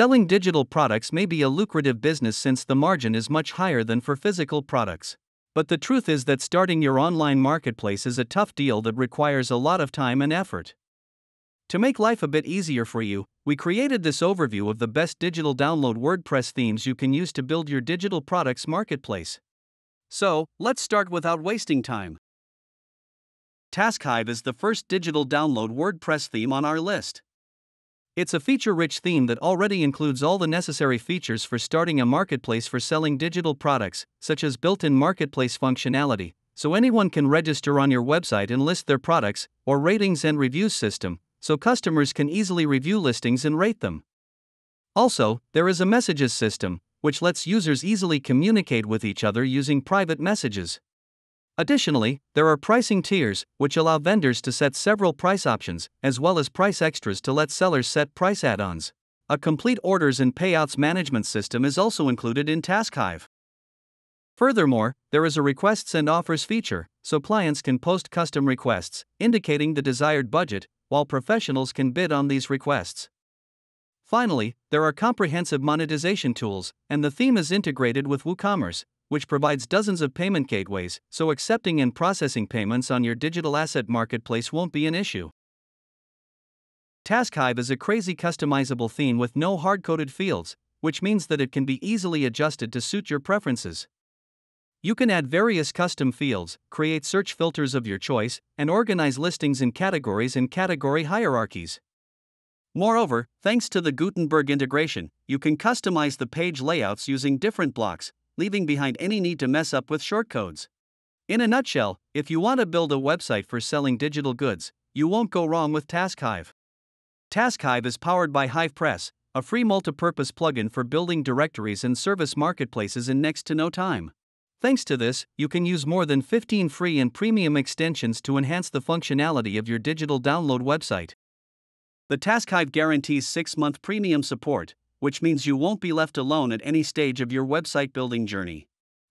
Selling digital products may be a lucrative business since the margin is much higher than for physical products. But the truth is that starting your online marketplace is a tough deal that requires a lot of time and effort. To make life a bit easier for you, we created this overview of the best digital download WordPress themes you can use to build your digital products marketplace. So, let's start without wasting time. TaskHive is the first digital download WordPress theme on our list. It's a feature rich theme that already includes all the necessary features for starting a marketplace for selling digital products, such as built in marketplace functionality, so anyone can register on your website and list their products, or ratings and reviews system, so customers can easily review listings and rate them. Also, there is a messages system, which lets users easily communicate with each other using private messages. Additionally, there are pricing tiers, which allow vendors to set several price options, as well as price extras to let sellers set price add ons. A complete orders and payouts management system is also included in TaskHive. Furthermore, there is a requests and offers feature, so clients can post custom requests, indicating the desired budget, while professionals can bid on these requests. Finally, there are comprehensive monetization tools, and the theme is integrated with WooCommerce, which provides dozens of payment gateways, so accepting and processing payments on your digital asset marketplace won't be an issue. TaskHive is a crazy customizable theme with no hard coded fields, which means that it can be easily adjusted to suit your preferences. You can add various custom fields, create search filters of your choice, and organize listings in categories and category hierarchies. Moreover, thanks to the Gutenberg integration, you can customize the page layouts using different blocks, leaving behind any need to mess up with shortcodes. In a nutshell, if you want to build a website for selling digital goods, you won't go wrong with TaskHive. TaskHive is powered by HivePress, a free multi-purpose plugin for building directories and service marketplaces in next to no time. Thanks to this, you can use more than 15 free and premium extensions to enhance the functionality of your digital download website. The TaskHive guarantees 6-month premium support, which means you won't be left alone at any stage of your website building journey.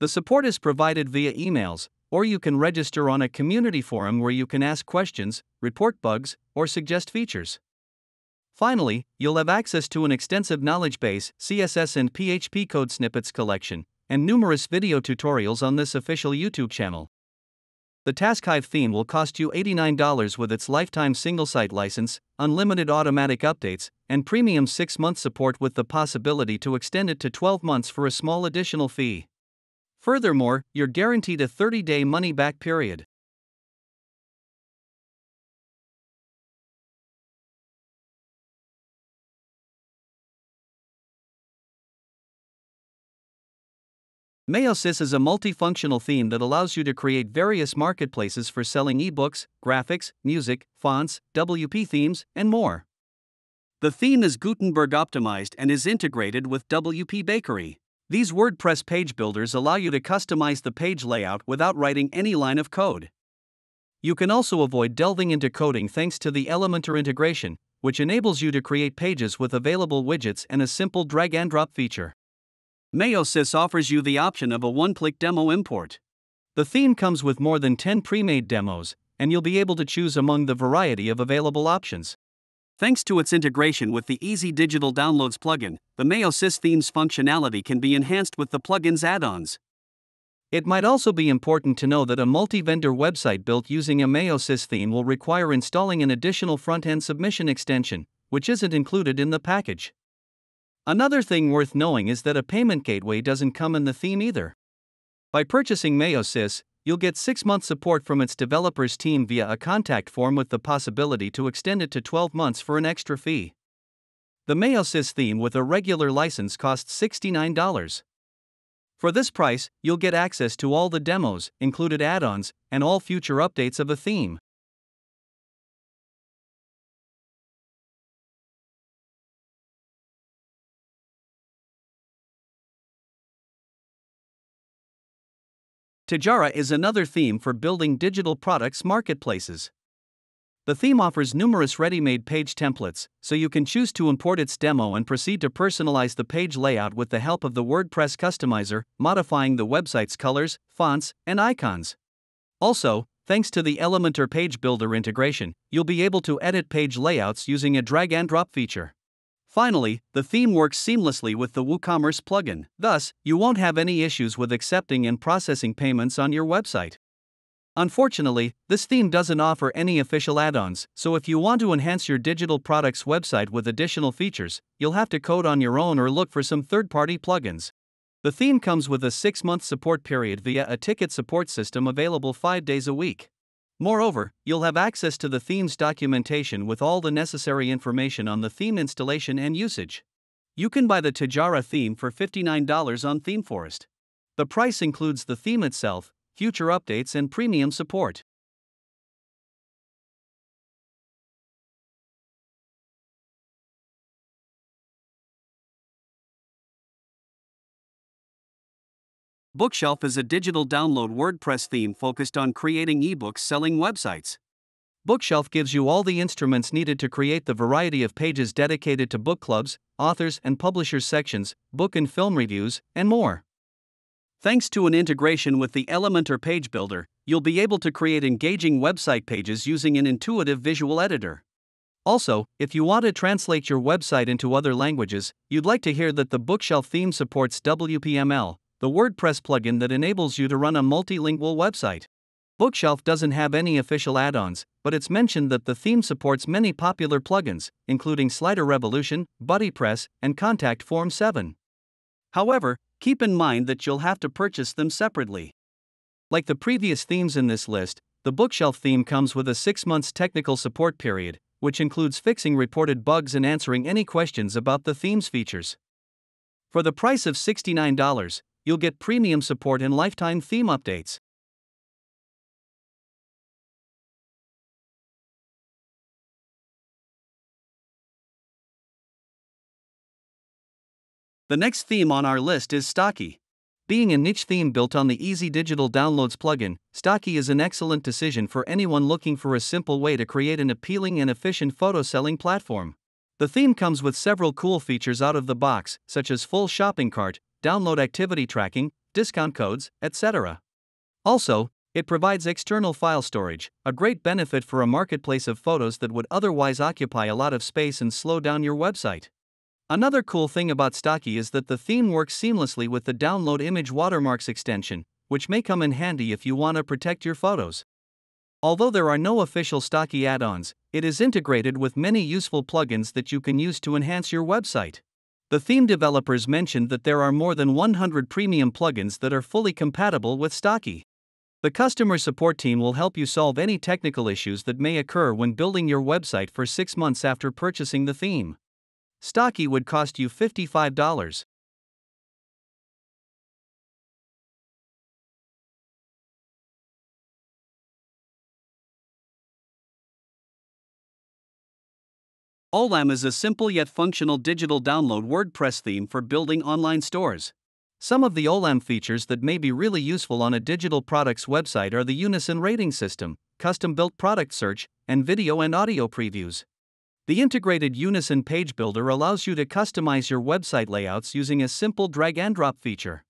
The support is provided via emails, or you can register on a community forum where you can ask questions, report bugs, or suggest features. Finally, you'll have access to an extensive knowledge base, CSS and PHP code snippets collection, and numerous video tutorials on this official YouTube channel. The TaskHive theme will cost you $89 with its lifetime single site license, unlimited automatic updates, and premium 6 month support with the possibility to extend it to 12 months for a small additional fee. Furthermore, you're guaranteed a 30 day money back period. Mayosis is a multifunctional theme that allows you to create various marketplaces for selling ebooks, graphics, music, fonts, WP themes, and more. The theme is Gutenberg optimized and is integrated with WP Bakery. These WordPress page builders allow you to customize the page layout without writing any line of code. You can also avoid delving into coding thanks to the Elementor integration, which enables you to create pages with available widgets and a simple drag and drop feature. Mayosis offers you the option of a one click demo import. The theme comes with more than 10 pre made demos, and you'll be able to choose among the variety of available options. Thanks to its integration with the Easy Digital Downloads plugin, the Mayosis theme's functionality can be enhanced with the plugin's add ons. It might also be important to know that a multi vendor website built using a Mayosis theme will require installing an additional front end submission extension, which isn't included in the package. Another thing worth knowing is that a payment gateway doesn't come in the theme either. By purchasing Mayosis, you'll get 6 month support from its developers team via a contact form with the possibility to extend it to 12 months for an extra fee. The Mayosis theme with a regular license costs $69. For this price, you'll get access to all the demos, included add ons, and all future updates of a theme. Tijarah is another theme for building digital products marketplaces. The theme offers numerous ready made page templates, so you can choose to import its demo and proceed to personalize the page layout with the help of the WordPress customizer, modifying the website's colors, fonts, and icons. Also, thanks to the Elementor Page Builder integration, you'll be able to edit page layouts using a drag and drop feature. Finally, the theme works seamlessly with the WooCommerce plugin, thus, you won't have any issues with accepting and processing payments on your website. Unfortunately, this theme doesn't offer any official add ons, so if you want to enhance your digital product's website with additional features, you'll have to code on your own or look for some third party plugins. The theme comes with a 6 month support period via a ticket support system available 5 days a week. Moreover, you'll have access to the theme's documentation with all the necessary information on the theme installation and usage. You can buy the Tijarah theme for $59 on ThemeForest. The price includes the theme itself, future updates, and premium support. Bookshelf is a digital download WordPress theme focused on creating ebooks selling websites. Bookshelf gives you all the instruments needed to create the variety of pages dedicated to book clubs, authors and publishers sections, book and film reviews, and more. Thanks to an integration with the Elementor page builder, you'll be able to create engaging website pages using an intuitive visual editor. Also, if you want to translate your website into other languages, you'd like to hear that the Bookshelf theme supports WPML, the WordPress plugin that enables you to run a multilingual website. Bookshelf doesn't have any official add ons, but it's mentioned that the theme supports many popular plugins, including Slider Revolution, BuddyPress, and Contact Form 7. However, keep in mind that you'll have to purchase them separately. Like the previous themes in this list, the Bookshelf theme comes with a 6 months technical support period, which includes fixing reported bugs and answering any questions about the theme's features. For the price of $69, you'll get premium support and lifetime theme updates. The next theme on our list is Stocky. Being a niche theme built on the Easy Digital Downloads plugin, Stocky is an excellent decision for anyone looking for a simple way to create an appealing and efficient photo selling platform. The theme comes with several cool features out of the box, such as full shopping cart, download activity tracking, discount codes, etc. Also, it provides external file storage, a great benefit for a marketplace of photos that would otherwise occupy a lot of space and slow down your website. Another cool thing about Stocky is that the theme works seamlessly with the Download Image Watermarks extension, which may come in handy if you want to protect your photos. Although there are no official Stocky add ons, it is integrated with many useful plugins that you can use to enhance your website. The theme developers mentioned that there are more than 100 premium plugins that are fully compatible with Stocky. The customer support team will help you solve any technical issues that may occur when building your website for six months after purchasing the theme. Stocky would cost you $55. Olam is a simple yet functional digital download WordPress theme for building online stores. Some of the Olam features that may be really useful on a digital product's website are the Unyson rating system, custom built product search, and video and audio previews. The integrated Unyson page builder allows you to customize your website layouts using a simple drag and drop feature.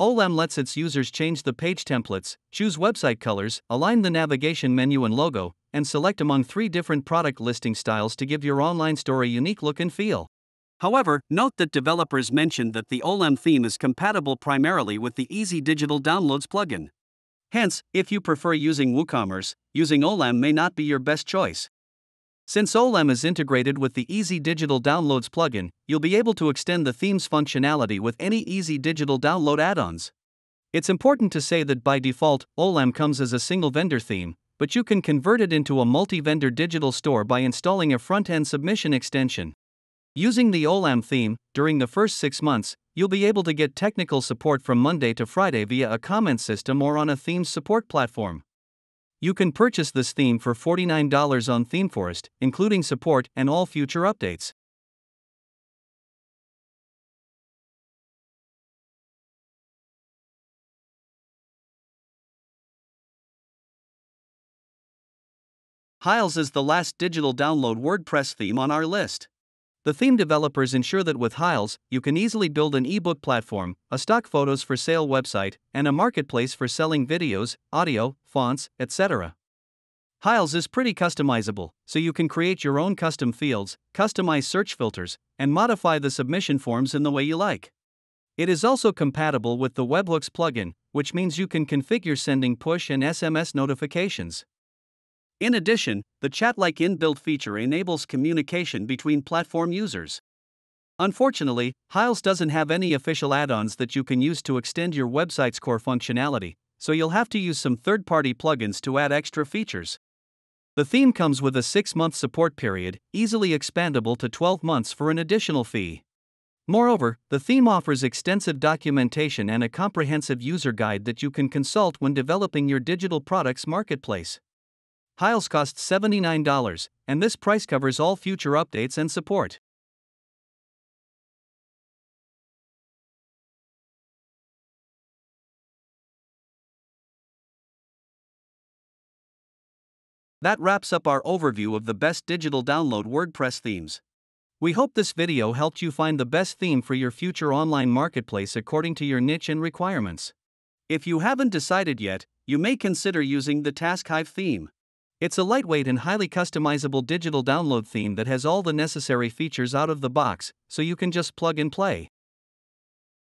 Olam lets its users change the page templates, choose website colors, align the navigation menu and logo, and select among three different product listing styles to give your online store a unique look and feel. However, note that developers mentioned that the Olam theme is compatible primarily with the Easy Digital Downloads plugin. Hence, if you prefer using WooCommerce, using Olam may not be your best choice. Since Olam is integrated with the Easy Digital Downloads plugin, you'll be able to extend the theme's functionality with any Easy Digital Download add ons. It's important to say that by default, Olam comes as a single vendor theme, but you can convert it into a multi vendor digital store by installing a front end submission extension. Using the Olam theme, during the first six months, you'll be able to get technical support from Monday to Friday via a comment system or on a themes support platform. You can purchase this theme for $49 on ThemeForest, including support and all future updates. Hiles is the last digital download WordPress theme on our list. The theme developers ensure that with Hiles, you can easily build an ebook platform, a stock photos for sale website, and a marketplace for selling videos, audio, fonts, etc. Hiles is pretty customizable, so you can create your own custom fields, customize search filters, and modify the submission forms in the way you like. It is also compatible with the Webhooks plugin, which means you can configure sending push and SMS notifications. In addition, the chat like inbuilt feature enables communication between platform users. Unfortunately, Hiles doesn't have any official add ons that you can use to extend your website's core functionality, so you'll have to use some third party plugins to add extra features. The theme comes with a 6 month support period, easily expandable to 12 months for an additional fee. Moreover, the theme offers extensive documentation and a comprehensive user guide that you can consult when developing your digital products marketplace. Hiles costs $79, and this price covers all future updates and support. That wraps up our overview of the best digital download WordPress themes. We hope this video helped you find the best theme for your future online marketplace according to your niche and requirements. If you haven't decided yet, you may consider using the TaskHive theme. It's a lightweight and highly customizable digital download theme that has all the necessary features out of the box, so you can just plug and play.